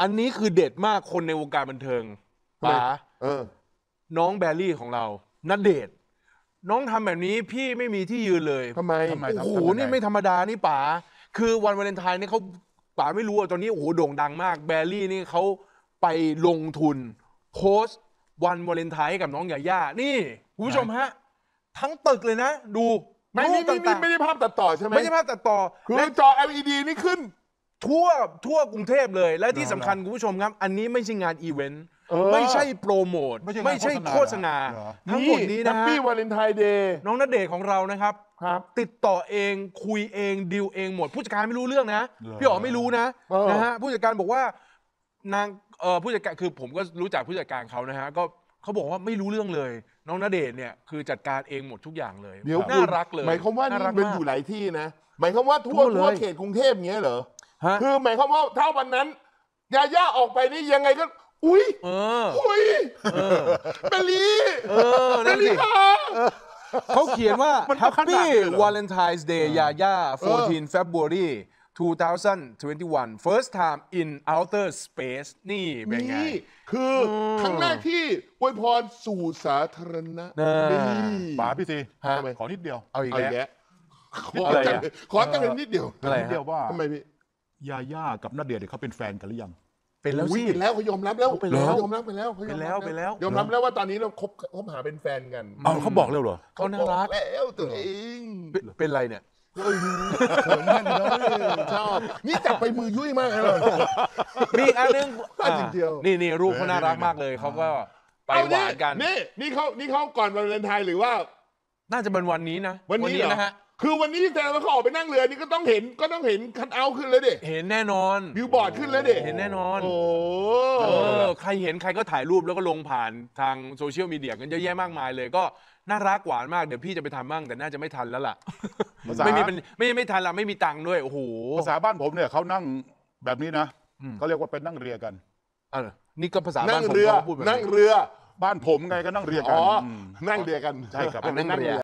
อันนี้คือเด็ดมากคนในวงการบันเทิงป๋าเออ น้องแบลลี่ของเรานัดเดทน้องทำแบบนี้พี่ไม่มีที่ยืนเลยทำไม ทำไมโอ้โหนี่ไม่ธรรมดานี่ป๋าคือวันวาเลนไทน์นี่เขาป๋าไม่รู้อะตอนนี้โอ้โหโด่งดังมาก แบลลี่นี่เขาไปลงทุน โพสต์ วันวาเลนไทน์ให้กับน้องยาย่านี่คุณผู้ชมฮะ ทั้งตึกเลยนะ ดูไม่รูนี่ปนี่นี่ต่างไม่ได้ภาพตัดต่อใช่ไหๆมไม่ใช่ภาพตัดต่อคือและจอ LED นี่ขึ้น ทั่วทั่วกรุงเทพเลย และที่สำคัญคุณผู้ชมครับ อันนี้ไม่ใช่งานอีเวนต์เออไม่ใช่โปรโมทไม่ใช่งานไม่ใช่โฆษณาเหรอ ทั้งหมดนี้นะ Happy Valentine's Day น้องณเดชน์ของเรานะครับ ครับ ติดต่อเองคุยเองดิวเองหมด ผู้จัดการไม่รู้เรื่องนะ เหรอพี่อ๋อไม่รู้นะเออ นะฮะผู้จัดการบอกว่านางเอ่อผู้จัดการคือผมก็รู้จักผู้จัดการเขานะฮะก็เขาบอกว่าไม่รู้เรื่องเลย น้องณเดชน์เนี่ยคือจัดการเองหมดทุกอย่างเลยเดี๋ยวน่ารักเลยหมายความว่าน่นี่รักมันมากอยู่หลายที่นะ หมายความว่าทั่วทั่วเลย ทั่วเขตกรุงเทพเงี้ยเหรอ ฮะ คือหมายความว่าถ้าวันนั้น ยาย่าออกไปนี่ยังไงก็ อุ้ยเออ อุ้ยเออเบลลี่เออเบนั่ลนลี่สิค่ะ เขาเขียนว่า มันต้องขนาด Happy นี้เหรอ Valentine's Day ยาย่า14 February 2021 first time in outer space นี่เป็นไง นี่คืออมครั้งแรกที่อวยพรสู่สาธารณะน่า นี่ป๋าพี่ซีฮะ ขอนิดเดียวเอาอีกเอาอีกแล้ว แล้วขออะไรจังอะขอจังเลยนิดเดียวอะไรนิดเดียวว่าทำไมพี่ ยาย่ากับณเดชน์เนี่ยเขาเป็นแฟนกันหรือยัง เป็นแล้วอุ๊ยสิเป็นแล้วเขายอมรับแล้วเขาเป็นแล้วยอมรับไปแล้วเขายอมเป็นแล้วรับเป็นแล้ว ยอมรับแล้วว่าตอนนี้เราคบคบหาเป็นแฟนกันเอาเขาบอกแล้วเหรอเขาน่ารักบอแล้วตัวเองเป็นเป็นไรเนี่ยเฮ้ยเขินแน่นเลยชอบ นี่จับไปมือยุ่ยมากเลย มีอีกอันนึงอะจริงเดียว นี่นี่รูปเขาน่ารักมากเลยเขาก็ไปหวานกัน นี่นี่เขานี่เขาก่อนวันวาเลนไทน์หรือว่า น่าจะเป็นวันนี้นะวันนี้เหรอ นะฮะ คือวันนี้แต่ว่าเขาออกไปนั่งเรือนี่ก็ต้องเห็นก็ต้องเห็นคันเอาท์ขึ้นเลยดิเห็นแน่นอน บิวบอร์ดขึ้นเลยดิเห็นแน่นอนโอ้เออใครเห็นใครก็ถ่ายรูปแล้วก็ลงผ่านทางโซเชียลมีเดียกันเยอะแยะมากมายเลยก็น่ารักหวานมากเดี๋ยวพี่จะไปทำบ้างแต่น่าจะไม่ทันแล้วล่ะ ภาษา ไม่มีเป็นไม่ไม่ทันละไม่มีตังค์ด้วยโอ้โหภาษาบ้านผมเนี่ยเขานั่งแบบนี้นะอืมเขาเรียกว่าเป็นนั่งเรือกัน เออนี่ก็ภาษานั่บ้านงผมเรือเขาพูดแบบนั่งนี้ เรือ บ้านผมไงก็นั่งเรือกัอ๋นออมนั่งเรือกันใช่ครับอันนั้นนั่งเรือ